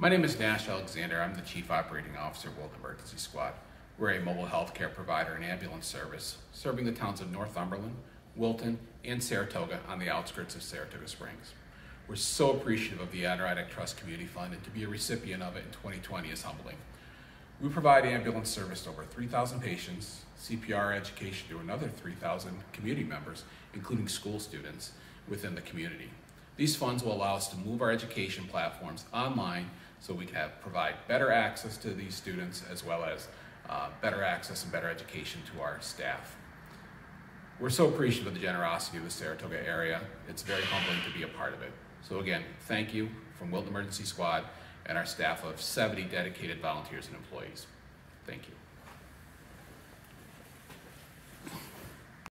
My name is Nash Alexander. I'm the Chief Operating Officer of Wilton Emergency Squad. We're a mobile health care provider and ambulance service serving the towns of Northumberland, Wilton, and Saratoga on the outskirts of Saratoga Springs. We're so appreciative of the Adirondack Trust Community Fund and to be a recipient of it in 2020 is humbling. We provide ambulance service to over 3,000 patients, CPR education to another 3,000 community members, including school students within the community. These funds will allow us to move our education platforms online so we can provide better access to these students as well as uh, better access and better education to our staff. We're so appreciative of the generosity of the Saratoga area. It's very humbling to be a part of it. So again, thank you from Wilton Emergency Squad and our staff of 70 dedicated volunteers and employees. Thank you.